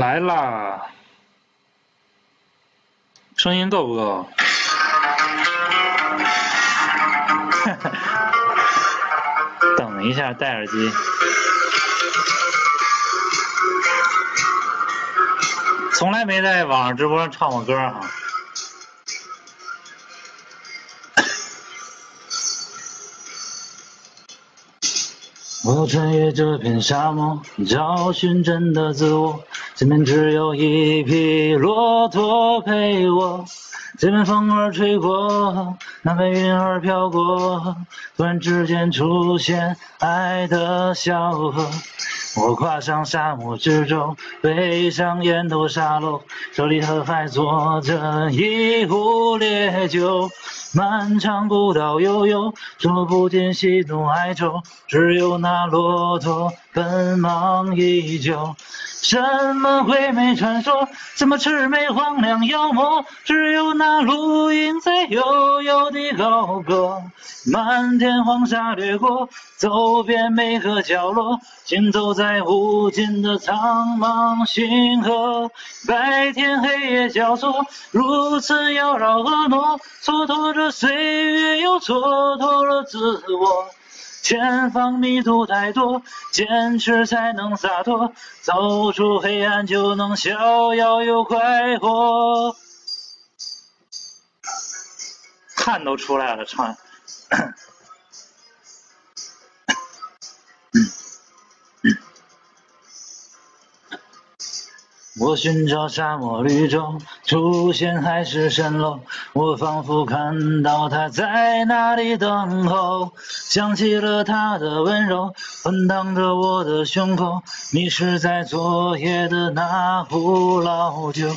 来啦，声音够不够？等一下，戴耳机。从来没在网上直播上唱过歌哈。我穿越这片沙漠，找寻真的自我。前面只有一匹骆驼陪我。这边风儿吹过，那边云儿飘过，突然之间出现爱的小河。我跨上沙漠之舟，背上烟斗沙漏，手里头还坐着一壶烈酒。漫长古道悠悠，说不尽喜怒哀愁，只有那骆驼奔忙依旧。什么鬼魅传说，什么魑魅魍魉妖魔，只有那绿荫在悠悠地高歌。漫天黄沙掠过，走遍每个角落，行走在无尽的苍茫星河。白天黑夜交错，如此妖娆婀娜，蹉跎着岁月，又蹉跎了自我。前方迷途太多，坚持才能洒脱，走出黑暗就能逍遥又快活。汗都出来了，唱。我寻找沙漠绿洲，出现海市蜃楼。我仿佛看到他在那里等候，想起了他的温柔，奔荡着我的胸口。迷失在昨夜的那壶老酒。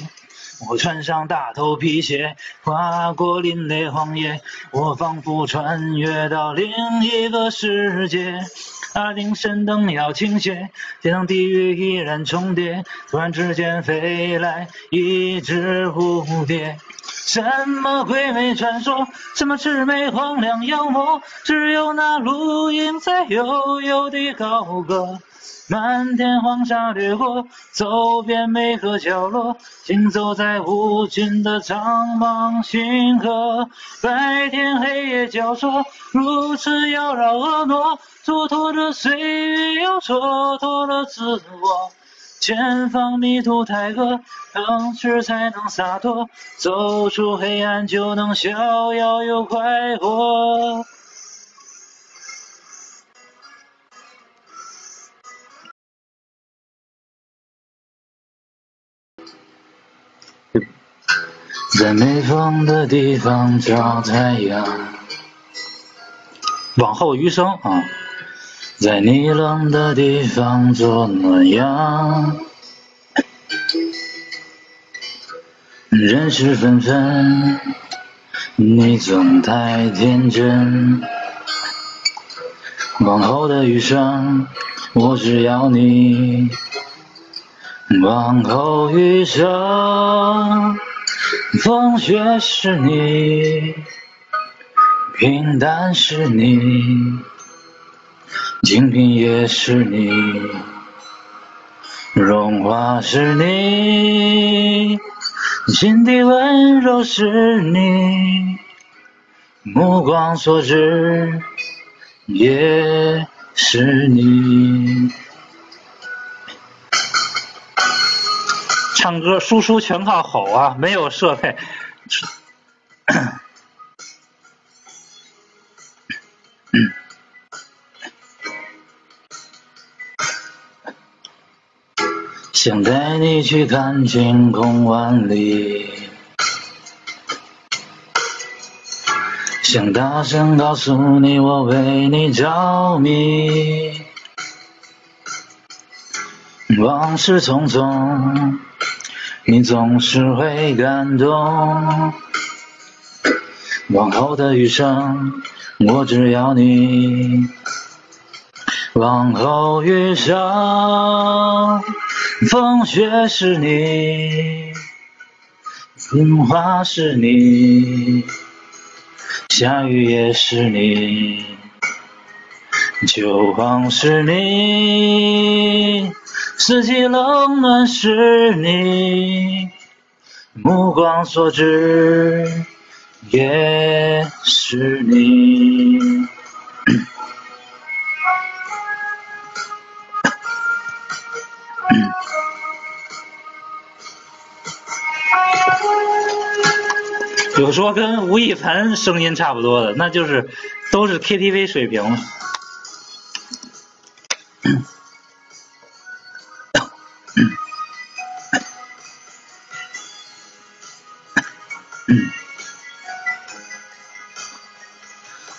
我穿上大头皮鞋，跨过林雷荒野，我仿佛穿越到另一个世界。阿丁神灯要倾斜，天堂地狱依然重叠。突然之间飞来一只蝴蝶，什么鬼魅传说，什么魑魅魍魉妖魔，只有那鹭鹰在悠悠地高歌。漫天黄沙掠过，走遍每个角落，行走在无尽的苍茫星河。白天黑夜交错，如此妖娆婀娜，蹉跎着岁月，又蹉跎了自我。前方迷途太多，坚持才能洒脱，走出黑暗就能逍遥又快活。在没风的地方找太阳，往后余生啊！在你冷的地方做暖阳。人事纷纷，你总太天真。往后的余生，我只要你。往后余生。风雪是你，平淡是你，精品也是你，荣华是你，心底温柔是你，目光所至也是你。唱歌输出全靠吼啊，没有设备。想带你去看晴空万里，想大声告诉你我为你着迷。往事匆匆。你总是会感动，往后的余生，我只要你。往后余生，风雪是你，风花是你，下雨也是你，秋风是你。四季冷暖是你，目光所至也是你。有说跟吴亦凡声音差不多的，那就是都是 KTV 水平了。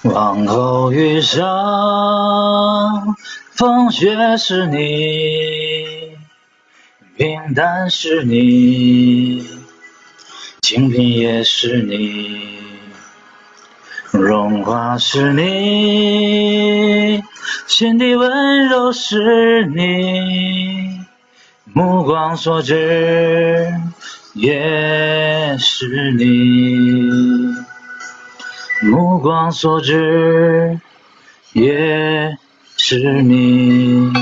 往后余生，风雪是你，平淡是你。清贫也是你，荣华是你，心底温柔是你，目光所至也是你，目光所至也是你。